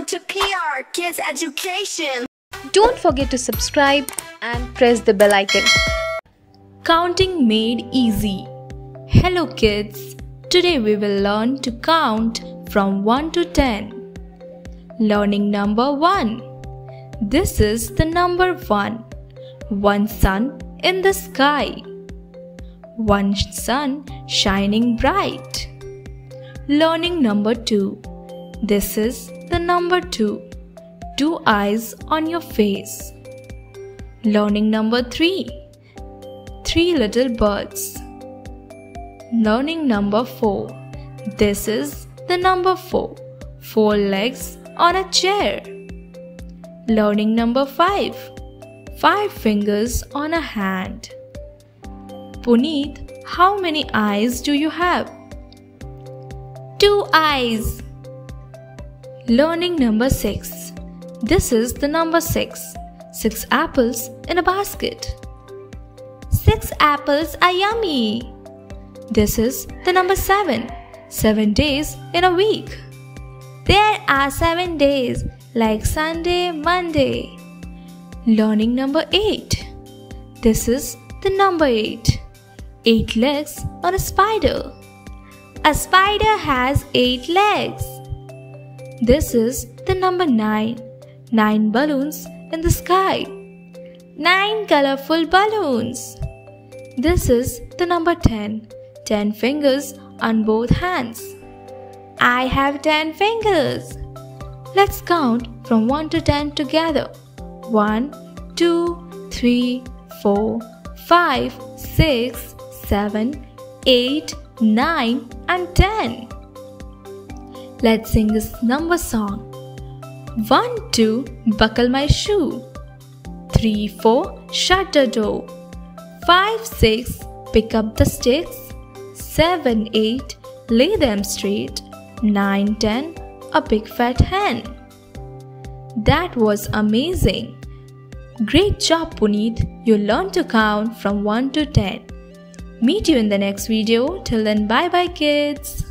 Welcome to PR Kids Education. Don't forget to subscribe and press the bell icon. Counting made easy. Hello kids. Today we will learn to count from 1 to 10. Learning number 1. This is the number 1. One sun in the sky. One sun shining bright. Learning number 2. This is the number 2. Two eyes on your face. Learning number 3. Three little birds. Learning number 4. This is the number 4. Four legs on a chair. Learning number 5. Five fingers on a hand. Puneet, how many eyes do you have? Two eyes. Learning number 6. This is the number 6. Six apples in a basket. Six apples are yummy. This is the number 7. Seven days in a week. There are seven days like Sunday, Monday. Learning number 8. This is the number 8. Eight legs on a spider. A spider has eight legs. This is the number 9. Nine balloons in the sky. Nine colorful balloons. This is the number 10. 10 fingers on both hands. I have 10 fingers. Let's count from 1 to 10 together. 1, 2, 3, 4, 5, 6, 7, 8, 9, and 10. Let's sing this number song. 1, 2, buckle my shoe. 3, 4, shut the door. 5, 6, pick up the sticks. 7, 8, lay them straight. 9, 10, a big fat hen. That was amazing. Great job, Puneet. You learned to count from 1 to 10. Meet you in the next video. Till then, bye bye, kids.